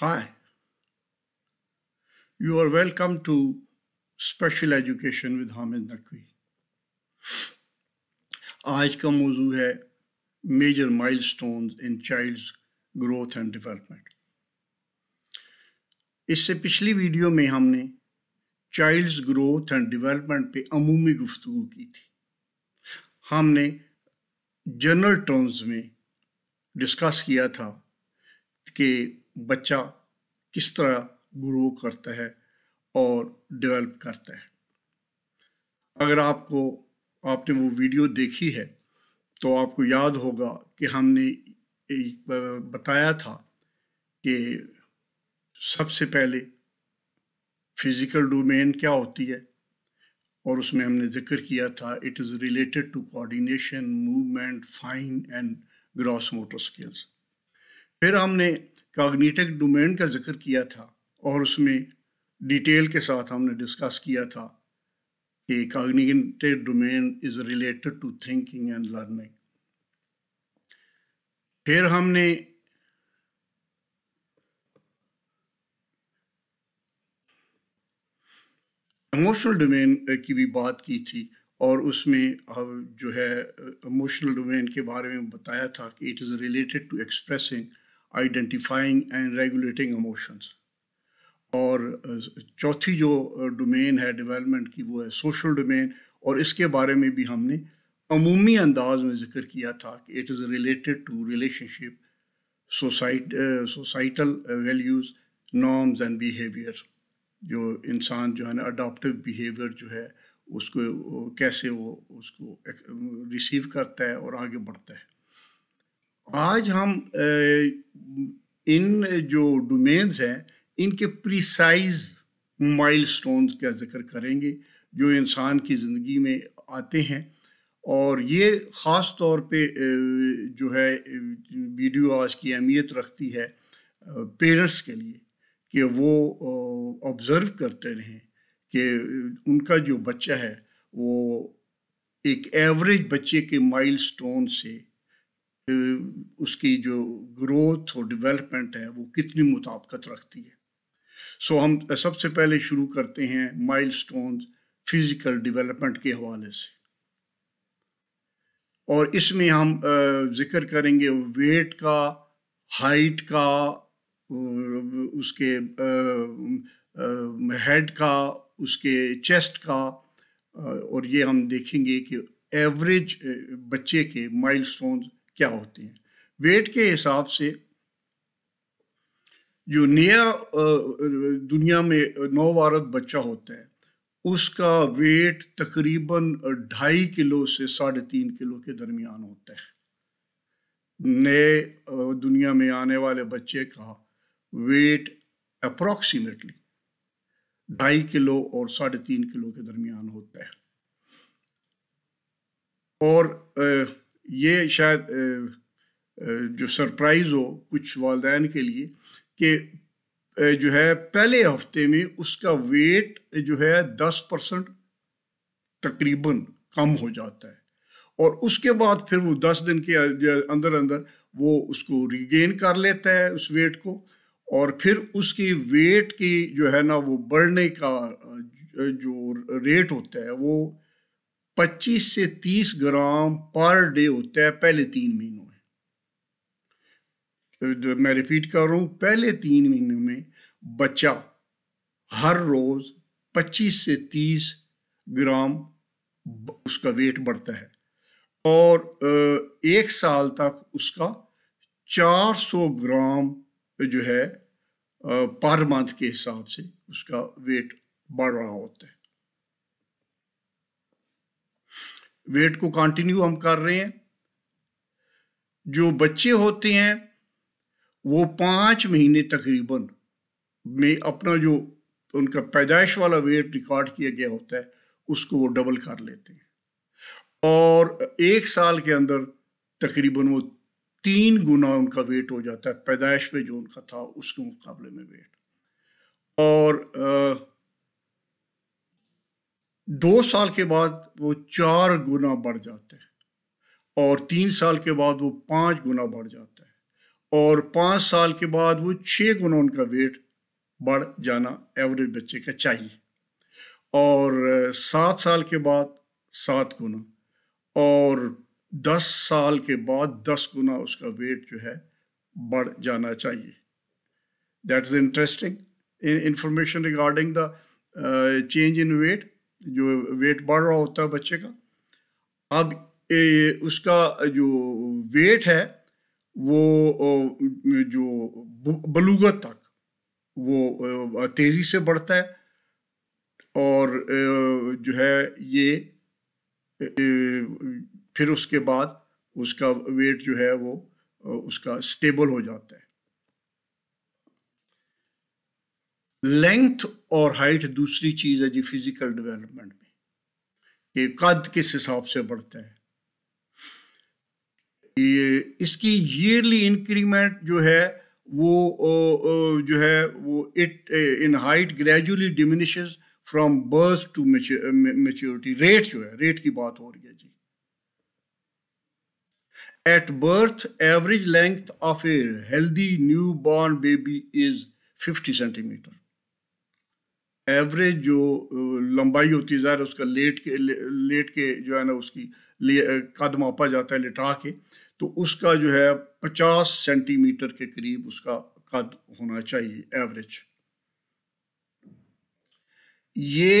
Hi, you are welcome to Special Education with Hamid Naqvi. आज का मौजू है major milestones in child's growth and development इससे पिछली वीडियो में हमने चाइल्ड्स ग्रोथ एंड डेवलपमेंट पे अमूमी गुफ्तु की थी। हमने जनरल टर्म्स में डिस्कस किया था कि बच्चा किस तरह ग्रो करता है और डेवलप करता है। अगर आपको, आपने वो वीडियो देखी है तो आपको याद होगा कि हमने बताया था कि सबसे पहले फ़िज़िकल डोमेन क्या होती है और उसमें हमने ज़िक्र किया था it is related to coordination movement fine and gross motor skills फिर हमने काग्निटिव डोमेन का ज़िक्र किया था और उसमें डिटेल के साथ हमने डिस्कस किया था कि cognitive domain is related to thinking and learning. फिर हमने इमोशनल डोमेन की भी बात की थी और उसमें जो है, इमोशनल डोमेन के बारे में बताया था कि it is related to expressing identifying and regulating emotions और चौथी जो डोमेन है डेवलपमेंट की, वो है सोशल डोमेन और इसके बारे में भी हमने अमूमी अंदाज में ज़िक्र किया था कि it is related to relationship society societal values norms and behaviour जो इंसान जो है ना अडोप्टिव बिहेवियर जो है, उसको कैसे वो, उसको रिसीव करता है और आगे बढ़ता है। आज हम इन जो डोमेन्स हैं, इनके प्रिसाइज माइलस्टोन्स का ज़िक्र करेंगे, जो इंसान की ज़िंदगी में आते हैं। और ये ख़ास तौर पे जो है, वीडियो आज की अहमियत रखती है पेरेंट्स के लिए, कि वो ऑब्ज़र्व करते रहें कि उनका जो बच्चा है, वो एक एवरेज बच्चे के माइलस्टोन से उसकी जो ग्रोथ और डेवलपमेंट है, वो कितनी मुताबकत रखती है। सो हम सबसे पहले शुरू करते हैं माइलस्टोन्स फ़िज़िकल डेवलपमेंट के हवाले से। और इसमें हम ज़िक्र करेंगे वेट का हाइट का उसके हेड का, उसके चेस्ट का और ये हम देखेंगे कि एवरेज बच्चे के माइलस्टोन्स क्या होते हैं? वेट के हिसाब से जो नया दुनिया में नौवारत बच्चा होता है, उसका वेट तकरीबन ढाई किलो से साढ़े तीन किलो के दरमियान होता है। नए दुनिया में आने वाले बच्चे का वेट अप्रॉक्सीमेटली ढाई किलो और साढ़े तीन किलो के दरमियान होता है। और ये शायद जो सरप्राइज़ हो कुछ वालदेन के लिए कि जो है पहले हफ़्ते में उसका वेट जो है दस परसेंट तकरीबन कम हो जाता है। और उसके बाद फिर वो दस दिन के अंदर अंदर वो उसको रिगेन कर लेता है उस वेट को और फिर उसकी वेट की जो है ना वो बढ़ने का जो रेट होता है वो 25 से 30 ग्राम पर डे होता है, पहले तीन महीनों में। तो मैं रिपीट कर रहा हूँ, पहले तीन महीनों में बच्चा हर रोज़ 25 से 30 ग्राम उसका वेट बढ़ता है। और एक साल तक उसका 400 ग्राम जो है पर मंथ के हिसाब से उसका वेट बढ़ रहा होता है। वेट को कंटिन्यू हम कर रहे हैं। जो बच्चे होते हैं वो पाँच महीने तकरीबन में अपना जो उनका पैदाइश वाला वेट रिकॉर्ड किया गया होता है उसको वो डबल कर लेते हैं। और एक साल के अंदर तकरीबन वो तीन गुना उनका वेट हो जाता है पैदाइश में जो उनका था उसके मुकाबले में वेट। और आ, दो साल के बाद वो चार गुना बढ़ जाते हैं और तीन साल के बाद वो पाँच गुना बढ़ जाता है और पाँच साल के बाद वो छः गुना उनका वेट बढ़ जाना एवरेज बच्चे का चाहिए। और सात साल के बाद सात गुना और दस साल के बाद दस गुना उसका वेट जो है बढ़ जाना चाहिए। That is interesting information regarding the change in weight जो वेट बढ़ रहा होता है बच्चे का अब ए, उसका जो वेट है वो जो बलूगत तक वो तेज़ी से बढ़ता है और जो है ये फिर उसके बाद उसका वेट जो है वो उसका स्टेबल हो जाता है। लेंथ और हाइट दूसरी चीज़ है जी फ़िज़िकल डेवलपमेंट में। ये कद किस हिसाब से बढ़ता है? ये इसकी ईयरली इंक्रीमेंट जो है, वो जो है, वो it in height gradually diminishes from birth to maturity rate जो है रेट की बात हो रही है जी। At birth average length of a healthy newborn baby is 50 centimetre average जो लंबाई होती है, ज़ाहिर उसका लेट के लेट के जो है ना उसकी कद मापा जाता है लिटा के तो उसका जो है पचास सेंटीमीटर के करीब उसका कद होना चाहिए एवरेज ये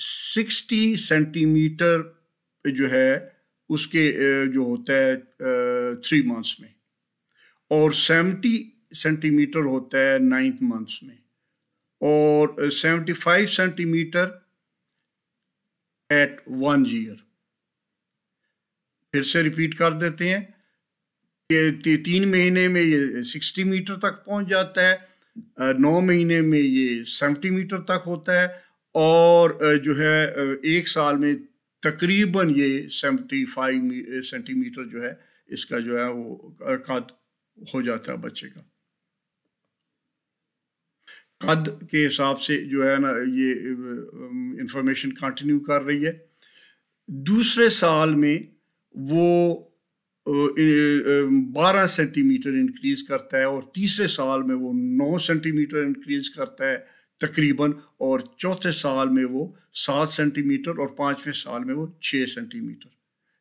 सिक्सटी सेंटीमीटर जो है उसके जो होता है थ्री मंथ्स में, और सेवेंटी सेंटीमीटर होता है नाइन्थ मंथ्स में। और 75 सेंटीमीटर एट वन ईयर फिर से रिपीट कर देते हैं। कि तीन महीने में ये 60 मीटर तक पहुँच जाता है नौ महीने में ये 70 मीटर तक होता है और जो है एक साल में तकरीबन ये 75 सेंटीमीटर जो है, इसका जो है वो कद हो जाता है बच्चे का। कद के हिसाब से जो है ना, ये इंफॉर्मेशन कंटिन्यू कर रही है। दूसरे साल में वो बारह सेंटीमीटर इंक्रीज करता है और तीसरे साल में वो नौ सेंटीमीटर इंक्रीज करता है तकरीबन और चौथे साल में वो सात सेंटीमीटर और पाँचवें साल में वो छः सेंटीमीटर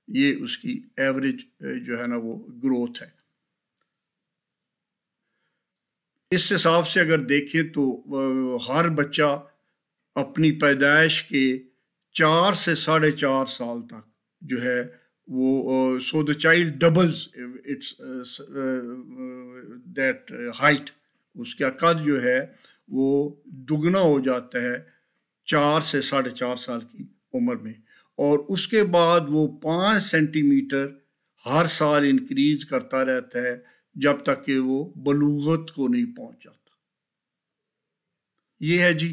ये उसकी एवरेज जो है ना वो ग्रोथ है। इस हिसाब से अगर देखें तो हर बच्चा अपनी पैदाइश के चार से साढ़े चार साल तक जो है वो so the child doubles its that height उसका कद जो है वो दुगना हो जाता है चार से साढ़े चार साल की उम्र में। और उसके बाद वो पाँच सेंटीमीटर हर साल इंक्रीज करता रहता है। जब तक कि वो बलूगत को नहीं पहुँच जाता। ये है जी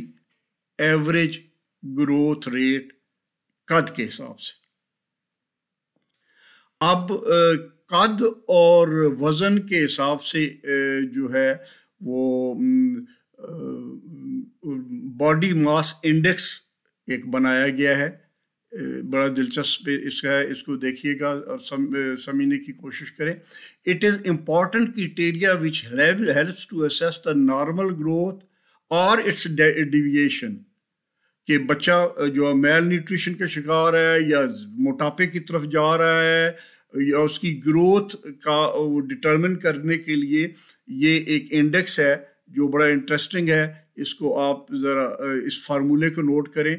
एवरेज ग्रोथ रेट कद के हिसाब से। अब कद और वज़न के हिसाब से जो है वो बॉडी मास इंडेक्स एक बनाया गया है। बड़ा दिलचस्प इसका है इसको देखिएगा और सम, समझने की कोशिश करें। It is important criteria which helps to assess the normal growth और इट्स डिविएशन कि बच्चा जो मेल न्यूट्रिशन का शिकार है या मोटापे की तरफ़ जा रहा है या उसकी ग्रोथ का डिटरमिन करने के लिए ये एक इंडेक्स है जो बड़ा इंटरेस्टिंग है। इसको आप ज़रा इस फार्मूले को नोट करें।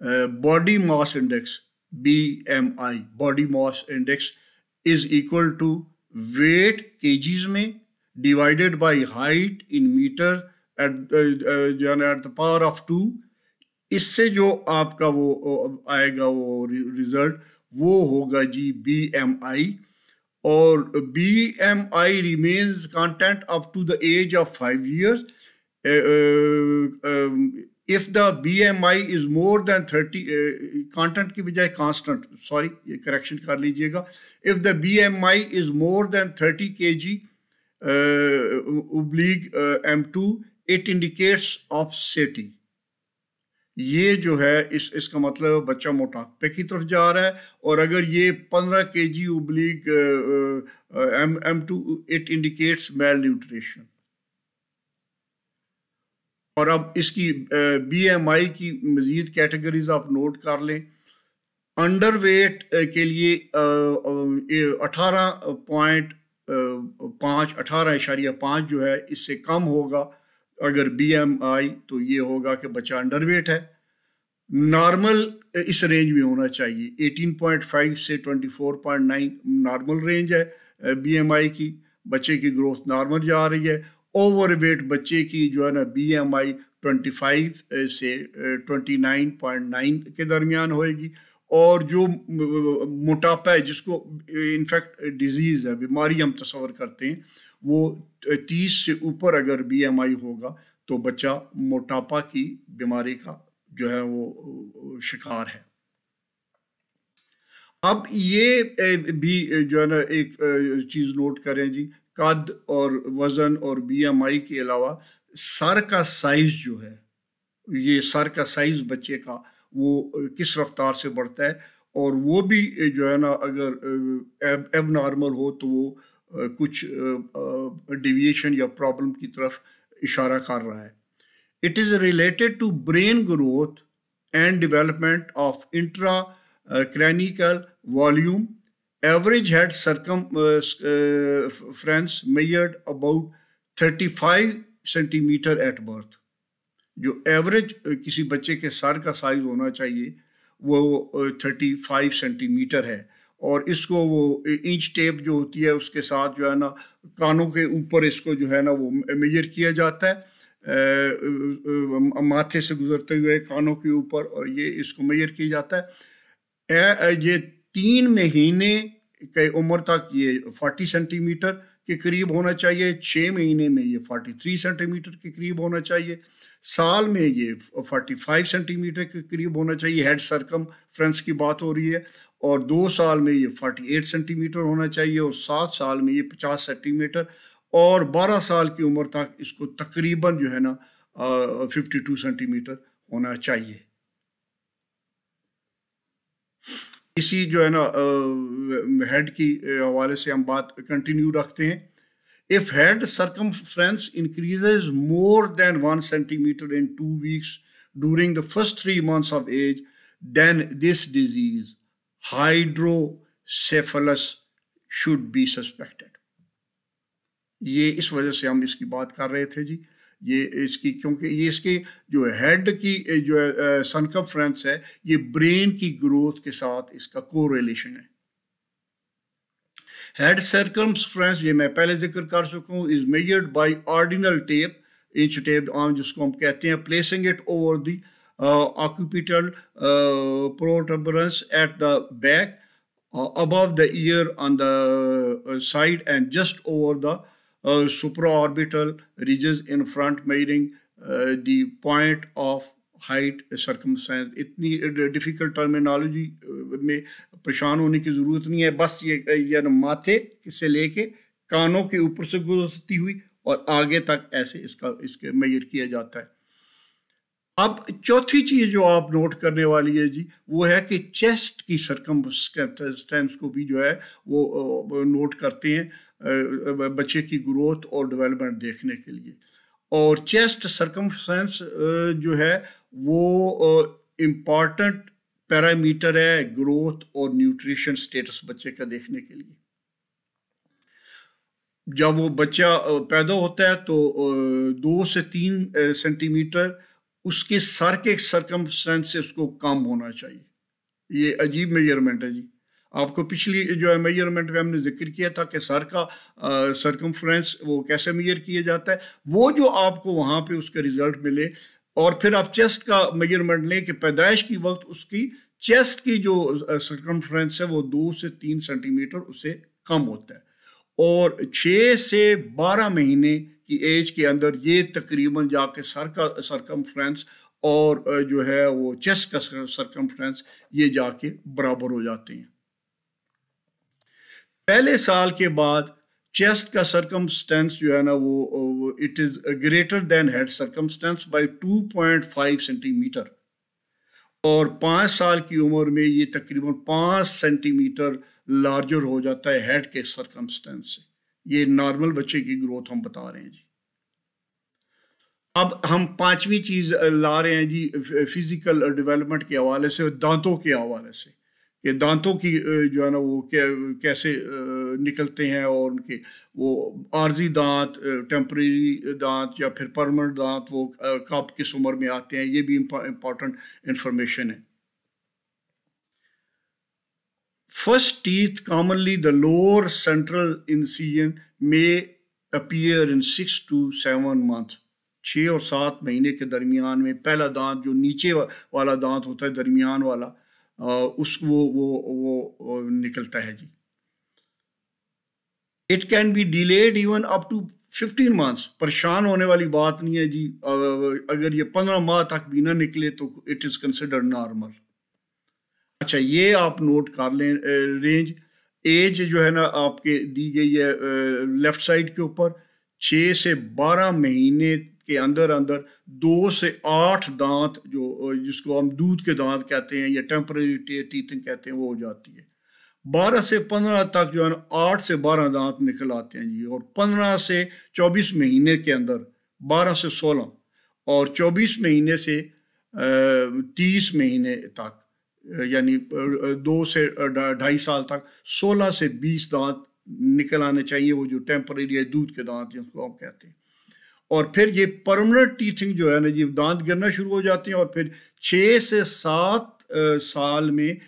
Body mass index B M I body mass index is equal to weight kgs में divided by height in metre at the power of two इससे जो आपका वो आएगा वो रिज़ल्ट वो होगा जी बी एम आई और B M I remains content up to the age of five years if the BMI is more than 30 content uh, की बजाय कांस्टेंट सॉरी ये करेक्शन कर लीजिएगा। If the BMI is more than 30 kg uh, oblique uh, M2 it indicates obesity ये जो है इस इसका मतलब बच्चा मोटापे की तरफ़ जा रहा है और अगर ये पंद्रह K G oblique M M two it indicates malnutrition और अब इसकी बी एम आई की मजीद कैटेगरीज आप नोट कर लें। अंडर वेट के लिए अठारह पॉइंट पाँच, अठारह इशारिया पाँच जो है, इससे कम होगा। अगर बी एम आई तो ये होगा कि बच्चा अंडर वेट है नॉर्मल इस रेंज में होना चाहिए। 18.5 से 24.9 नॉर्मल रेंज है बी एम आई की। बच्चे की ग्रोथ नॉर्मल जा रही है। ओवर वेट बच्चे की जो है ना B M I twenty five से ट्वेंटी नाइन पॉइंट नाइन के दरमियान होएगी। और जो मोटापा है, जिसको इनफैक्ट डिज़ीज़ है, बीमारी हम तस्वर करते हैं, वो तीस से ऊपर अगर बी एम आई होगा तो बच्चा मोटापा की बीमारी का जो है वो शिकार है। अब ये भी जो है ना एक चीज़ नोट करें जी कद और वज़न और बीएमआई के अलावा सर का साइज़ जो है, ये सर का साइज़ बच्चे का, वो किस रफ्तार से बढ़ता है? और वो भी जो है ना, अगर एब नॉर्मल हो तो वो कुछ डिविएशन या प्रॉब्लम की तरफ़ इशारा कर रहा है। It is related to brain growth and development of intracranial volume average head circumference measured about 35 centimetre at birth जो एवरेज किसी बच्चे के सर का साइज़ होना चाहिए वो 35 सेंटीमीटर है। और इसको वो इंच टेप जो होती है उसके साथ जो है ना कानों के ऊपर इसको जो है ना वो मेजर किया जाता है। माथे से गुजरते हुए कानों के ऊपर और ये इसको मेजर किया जाता है। ए, ये तीन महीने के उम्र तक ये 40 सेंटीमीटर के करीब होना चाहिए छः महीने में ये 43 सेंटीमीटर के करीब होना चाहिए, साल में ये 45 सेंटीमीटर के करीब होना चाहिए हेड सरकम फ्रेंस की बात हो रही है, और दो साल में ये 48 सेंटीमीटर होना चाहिए, और सात साल में ये 50 सेंटीमीटर और 12 साल की उम्र तक इसको तकरीबन जो है ना फिफ्टी टू सेंटीमीटर होना चाहिए। इसी जो है ना हेड की हवाले से हम बात कंटिन्यू रखते हैं। If head circumference increases more than one centimetre in two weeks during the first three months of age then this disease hydrocephalus should be suspected ये इस वजह से हम इसकी बात कर रहे थे जी। ये इसकी क्योंकि ये इसके जो हेड की जो है सनकफ्रेंस है ये ब्रेन की ग्रोथ के साथ इसका को रिलेशन है। हेड सर्कमफ्रेंस ये मैं पहले ज़िक्र कर चुका हूँ is measured by ordinal tape inch tape आम जिसको हम कहते हैं placing it over the occipital uh, uh, above the ear on the uh, side and just over the uh, supraorbital ridges in front measuring uh, the point of height circumstances इतनी difficult terminology में परेशान होने की ज़रूरत नहीं है। बस ये या माथे से लेके कानों के ऊपर से गुजरती हुई और आगे तक ऐसे इसका इसके मेजर किया जाता है। अब चौथी चीज़ जो आप नोट करने वाली है जी वो है कि चेस्ट की सरकमस्टेंस को भी जो है वो नोट करते हैं। बच्चे की ग्रोथ और डेवलपमेंट देखने के लिए। और चेस्ट सरकमस्टेंस जो है, वो इंपॉर्टेंट पैरामीटर है ग्रोथ और न्यूट्रिशन स्टेटस बच्चे का देखने के लिए। जब वो बच्चा पैदा होता है तो दो से तीन सेंटीमीटर उसके सर के सरकमस्टेंस से उसको कम होना चाहिए। ये अजीब मेज़रमेंट है जी। आपको पिछली जो है मेज़रमेंट में हमने ज़िक्र किया था कि सर का सरकमफ्रेंस वो कैसे मेजर किया जाता है। वो जो आपको वहाँ पे उसका रिज़ल्ट मिले, और फिर आप चेस्ट का मेज़रमेंट लें कि पैदाइश की वक्त उसकी चेस्ट की जो सरकमफ्रेंस है वो दो से तीन सेंटीमीटर उससे कम होता है। और छः से बारह महीने की एज के अंदर ये तकरीबन जाके सर का सरकमफ्रेंस और जो है वो चेस्ट का सरकमफ्रेंस ये जाके बराबर हो जाते हैं। पहले साल के बाद चेस्ट का सरकमस्टेंस जो है ना वो it is greater than head circumstance by 2.5 centimetre और पाँच साल की उम्र में ये तकरीबन पाँच सेंटीमीटर लार्जर हो जाता है हेड के सरकमस्टेंस से। ये नॉर्मल बच्चे की ग्रोथ हम बता रहे हैं जी। अब हम पांचवी चीज़ ला रहे हैं जी फ़िज़िकल डेवलपमेंट के हवाले से दांतों के हवाले से। कि दांतों की जो है ना, वो कैसे निकलते हैं और उनके, वो आर्जी दांत टेम्प्रेरी दांत या फिर परमानेंट दांत, वो कब किस उम्र में आते हैं, ये भी इम्पोर्टेंट इंफॉर्मेशन है। First teeth commonly the lower central incision may appear in six to seven month छः और सात महीने के दरमियान में पहला दांत जो नीचे वाला दांत होता है, दरमियान वाला उस वो वो वो निकलता है जी। It can be delayed even up to fifteen months परेशान होने वाली बात नहीं है जी। अगर ये पंद्रह माह तक भी ना निकले तो इट इज़ कंसिडर नॉर्मल अच्छा ये आप नोट कर लें रेंज एज जो है ना आपके दी गई है लेफ़्ट साइड के ऊपर। छः से बारह महीने के अंदर अंदर दो से आठ दांत जो जिसको हम दूध के दांत कहते हैं या टेम्पररी टीथिंग कहते हैं, वो हो जाती है। बारह से पंद्रह तक जो है ना, आठ से बारह दांत निकल आते हैं जी। और पंद्रह से चौबीस महीने के अंदर, बारह से सोलह और चौबीस महीने से तीस महीने तक यानी दो से ढाई साल तक सोलह से बीस दांत निकल आने चाहिए, वो जो टेम्पररी दूध के दांत जिसको हम कहते हैं। और फिर ये परमानेंट टीथिंग जो है ना ये दांत गिरना शुरू हो जाते हैं और फिर छः से सात साल में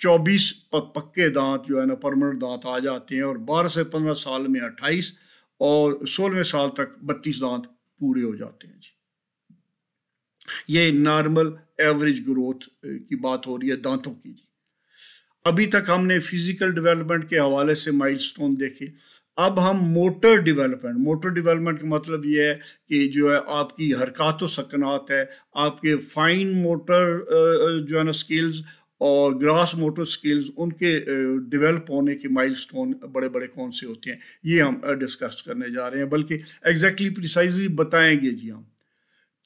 चौबीस पक्के दांत जो है ना परमानेंट दांत आ जाते हैं और बारह से पंद्रह साल में अट्ठाईस और सोलहवें साल तक बत्तीस दांत पूरे हो जाते हैं जी। ये नॉर्मल एवरेज ग्रोथ की बात हो रही है दांतों की जी। अभी तक हमने फ़िज़िकल डेवलपमेंट के हवाले से माइलस्टोन देखे। अब हम मोटर डेवलपमेंट मोटर डेवलपमेंट का मतलब ये है कि जो है आपकी हरकत सकनात है, आपके फाइन मोटर जो है ना स्किल्स और ग्रास मोटर स्किल्स उनके डेवलप होने के माइलस्टोन बड़े बड़े कौन से होते हैं, ये हम डिस्कस करने जा रहे हैं। बल्कि एग्जैक्टली प्रिसाइजली बताएँगे जी हम।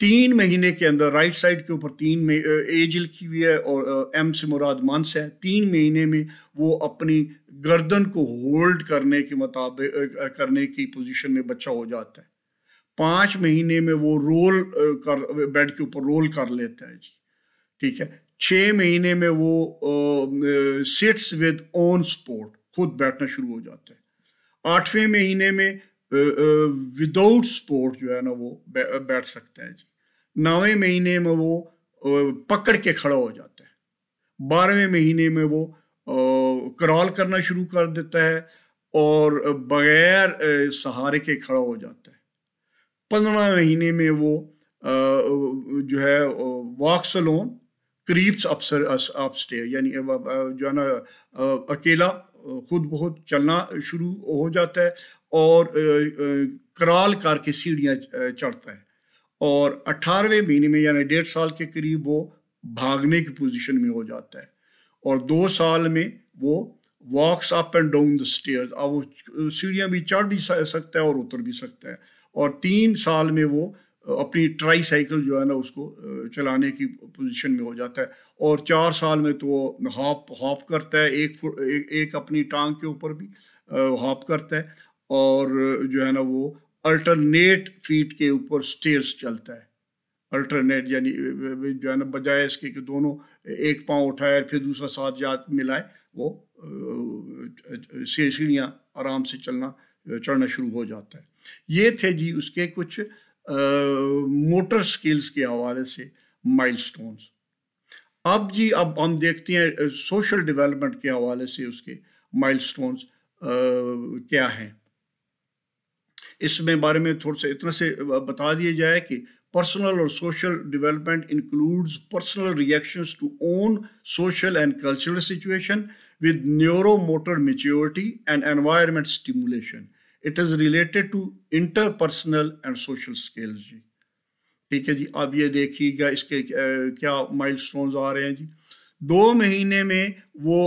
तीन महीने के अंदर राइट साइड के ऊपर तीन में एज लिखी हुई है और एम से मुराद मंथ्स है। तीन महीने में वो अपनी गर्दन को होल्ड करने के मुताबिक करने की पोजीशन में बच्चा हो जाता है। पाँच महीने में वो रोल कर बेड के ऊपर रोल कर लेता है जी। ठीक है? छः महीने में वो सिट्स विद ओन स्पोर्ट खुद बैठना शुरू हो जाता है। आठवें महीने में विदाउट स्पोर्ट जो है ना वो बैठ सकता है जी। नौवें महीने में वो पकड़ के खड़ा हो जाता है। बारहवें महीने में वो क्रॉल करना शुरू कर देता है और बगैर सहारे के खड़ा हो जाता है। पंद्रह महीने में वो जो है वॉक सलोन, क्रीप्स अपसर अपस्टे, यानी जो है ना अकेला खुद बहुत चलना शुरू हो जाता है और क्रॉल करके सीढ़ियाँ चढ़ता है। और अठारहवें महीने में यानी डेढ़ साल के करीब वो भागने की पोजीशन में हो जाता है। और दो साल में वो walks up and down the stair अब वो सीढ़ियाँ भी चढ़ भी सकता है और उतर भी सकता है। और तीन साल में वो अपनी ट्राई साइकिल जो है ना उसको चलाने की पोजीशन में हो जाता है। और चार साल में तो वो हॉप हॉप करता है एक एक, एक अपनी टांग के ऊपर भी हॉप करता है। और जो है ना वो अल्टरनेट फीट के ऊपर स्टेयर्स चलता है। अल्टरनेट यानी, जो है ना, बजाय इसके कि दोनों एक पाँव उठाए, फिर दूसरा साथ जात मिलाए, वो सीढ़ियाँ आराम से चलना, चढ़ना शुरू हो जाता है। ये थे जी उसके कुछ मोटर स्किल्स के हवाले से माइलस्टोन्स। अब जी, अब हम देखते हैं सोशल डेवलपमेंट के हवाले से उसके माइलस्टोन्स क्या हैं। इसमें बारे में थोड़ा सा इतना से बता दिया जाए कि पर्सनल और social development includes personal reactions to own social and cultural situation with with neuromotor maturity and environment stimulation. It is related to interpersonal and social skills, जी। ठीक है जी अब ये देखिएगा इसके क्या माइलस्टोन्स आ रहे हैं जी। दो महीने में वो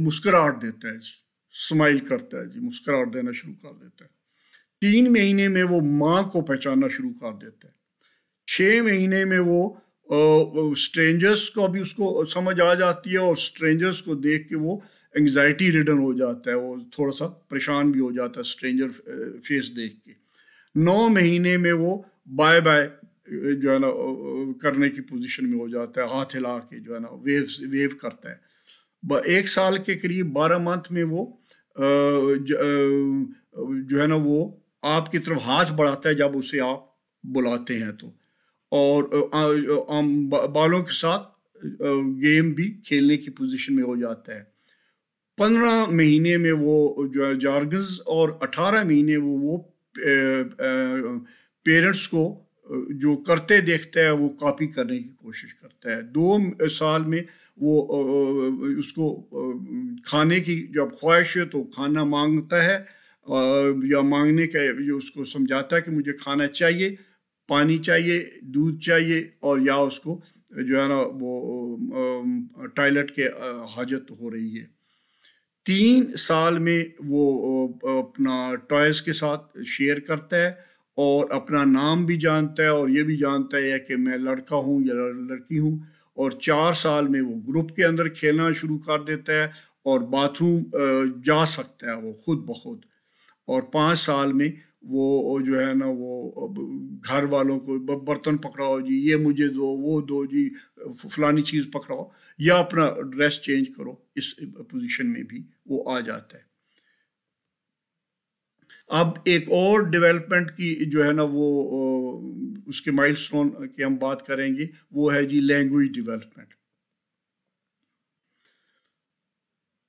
मुस्कुराहट देता है जी स्माइल करता है जी, मुस्कुराहट देना शुरू कर देता है। तीन महीने में वो माँ को पहचानना शुरू कर देता है। छः महीने में वो स्ट्रेंजर्स को भी उसको समझ आ जाती है और स्ट्रेंजर्स को देख के वो एंग्जाइटी रिडन हो जाता है। वो थोड़ा सा परेशान भी हो जाता है स्ट्रेंजर फेस देख के। नौ महीने में वो बाय बाय जो है ना करने की पोजीशन में हो जाता है। हाथ हिला के जो है ना वेव वेव करता है। एक साल के करीब, बारह मंथ में वो जो है ना, वो आपकी तरफ़ हाथ बढ़ाता है जब उसे आप बुलाते हैं तो। और बालों के साथ गेम भी खेलने की पोजीशन में हो जाता है। पंद्रह महीने में वो जो है जार्गज और अठारह महीने वो वो पेरेंट्स को जो करते देखता है वो कॉपी करने की कोशिश करता है। दो साल में वो उसको खाने की जब ख्वाहिश है तो खाना माँगता है या मांगने का उसको समझाता है कि मुझे खाना चाहिए, पानी चाहिए, दूध चाहिए और या उसको जो है ना वो टॉयलेट के हाजत हो रही है। तीन साल में वो अपना टॉयज़ के साथ शेयर करता है और अपना नाम भी जानता है और ये भी जानता है कि मैं लड़का हूँ या लड़की हूँ और चार साल में वो ग्रुप के अंदर खेलना शुरू कर देता है और बाथरूम जा सकता है वो खुद ब खुद। और पाँच साल में वो जो है ना, वो घर वालों को बर्तन पकड़ाओ जी, ये मुझे दो, वो दो जी फलानी चीज़ पकड़ाओ। या अपना ड्रेस चेंज करो, इस पोजीशन में भी वो आ जाता है। अब एक और डेवलपमेंट की जो है ना, वो उसके माइलस्टोन की हम बात करेंगे, वो है जी लैंग्वेज डेवलपमेंट।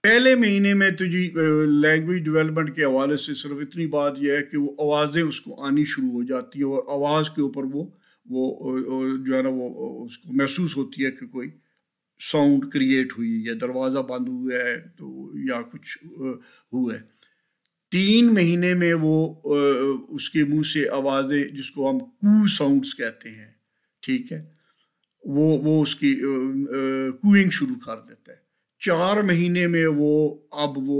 पहले महीने में तो जी लैंग्वेज डेवलपमेंट के हवाले से सिर्फ़ इतनी बात यह है कि वो आवाज़ें उसको आनी शुरू हो जाती है और आवाज़ के ऊपर वो वो जो है ना वो उसको महसूस होती है कि कोई साउंड क्रिएट हुई या दरवाज़ा बंद हुआ है तो या कुछ हुआ है। तीन महीने में वो उसके मुँह से आवाज़ें जिसको हम कू साउंड्स कहते हैं, ठीक है, वो वो उसकी कूइंग शुरू कर देता है। चार महीने में वो अब वो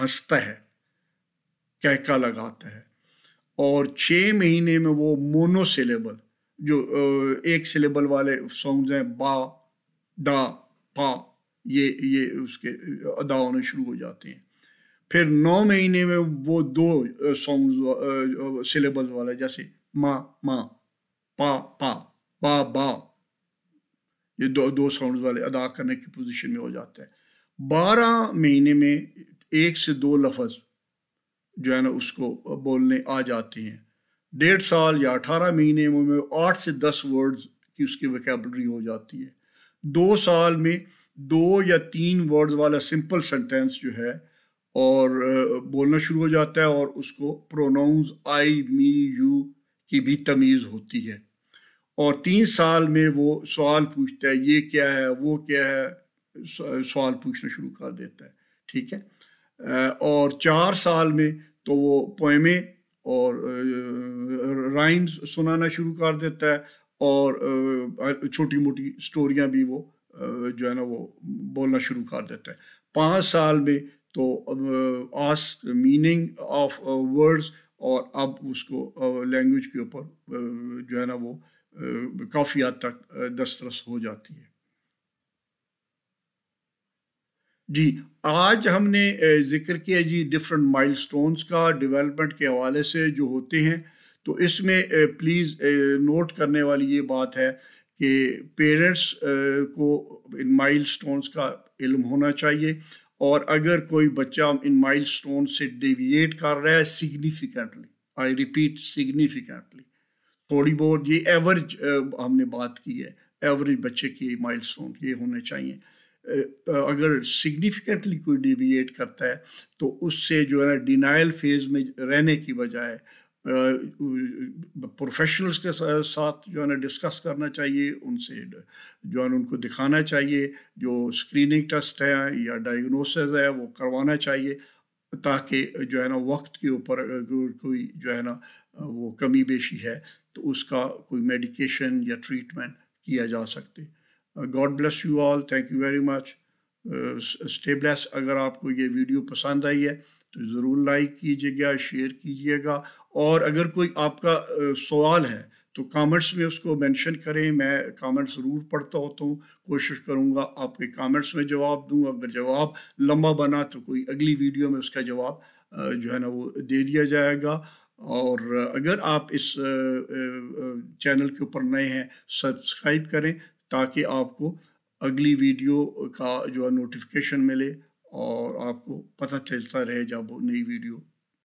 हंसता है, कहका लगाता है। और छः महीने में वो मोनो मोनोसिलेबल जो एक सिलेबल वाले सॉन्ग्स हैं, बा, डा, पा, ये ये उसके अदा होने शुरू हो जाते हैं। फिर नौ महीने में वो दो सॉन्ग सिलेबल वाले, जैसे मा मा, पा पा, बा बा ये दो दो साउंड वाले अदा करने की पोजीशन में हो जाता है। बारह महीने में एक से दो लफज जो है ना, उसको बोलने आ जाते हैं। डेढ़ साल या अठारह महीने में आठ से दस वर्ड्स की उसकी वकेबलरी हो जाती है। दो साल में दो या तीन वर्ड्स वाला सिंपल सेंटेंस जो है और बोलना शुरू हो जाता है और उसको प्रोनाउंस आई मी यू की भी तमीज़ होती है। और तीन साल में वो सवाल पूछता है, ये क्या है, वो क्या है? सवाल पूछना शुरू कर देता है, ठीक है? और चार साल में तो वो पोएमे और राइम्स सुनाना शुरू कर देता है और छोटी मोटी स्टोरियाँ भी वो जो है ना वो बोलना शुरू कर देता है। पाँच साल में तो आस्क मीनिंग ऑफ़ वर्ड्स और अब उसको लैंग्वेज के ऊपर जो है ना वो काफ़ी हद तक दस्तरस हो जाती है। जी, आज हमने ज़िक्र किया जी डिफरेंट माइलस्टोन्स का डेवलपमेंट के हवाले से जो होते हैं। तो इसमें प्लीज़ नोट करने वाली ये बात है कि पेरेंट्स को इन माइलस्टोन्स का इल्म होना चाहिए और अगर कोई बच्चा इन माइल स्टोन से डेविएट कर रहा है सिग्निफिकेंटली आई रिपीट सिग्निफिकेंटली थोड़ी बहुत ये एवरेज हमने बात की है एवरेज बच्चे की माइल स्टोन ये होने चाहिए। अगर सिग्निफिकेंटली कोई डिविएट करता है तो उससे जो है ना डिनाइल फ़ेज़ में रहने की बजाय प्रोफेशनल्स के साथ जो है ना डिस्कस करना चाहिए, उनसे जो है उनको दिखाना चाहिए, जो स्क्रीनिंग टेस्ट है या डायग्नोसिस है, वो करवाना चाहिए। ताकि जो है ना वक्त के ऊपर अगर कोई जो है ना वो कमी बेशी है तो उसका कोई मेडिकेशन या ट्रीटमेंट किया जा सकते। God bless you all thank you very much stay bless अगर आपको ये वीडियो पसंद आई है तो ज़रूर लाइक कीजिएगा शेयर कीजिएगा। और अगर कोई आपका सवाल है तो कमेंट्स में उसको मेंशन करें, मैं कमेंट्स ज़रूर पढ़ता होता हूँ, कोशिश करूँगा आपके कमेंट्स में जवाब दूँ, अगर जवाब लंबा बना तो कोई अगली वीडियो में उसका जवाब जो है ना वो दे दिया जाएगा। और अगर आप इस चैनल के ऊपर नए हैं सब्सक्राइब करें ताकि आपको अगली वीडियो का जो है नोटिफिकेशन मिले और आपको पता चलता रहे जब नई वीडियो